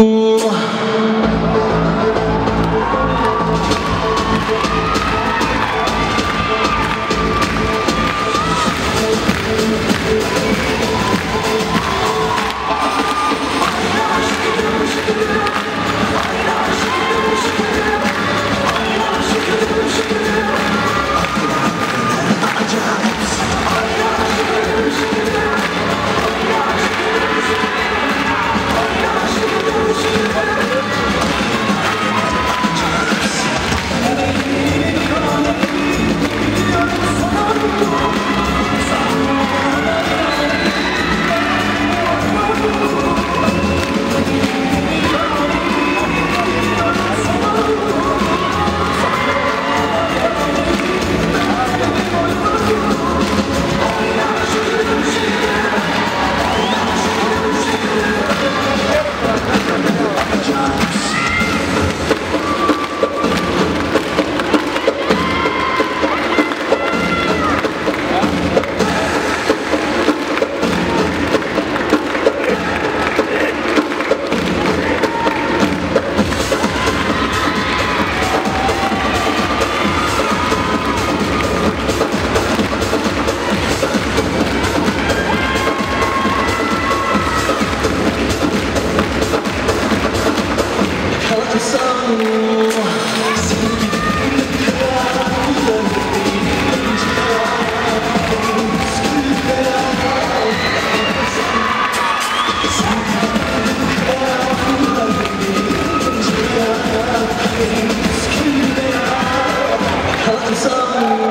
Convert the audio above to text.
Ooh. Música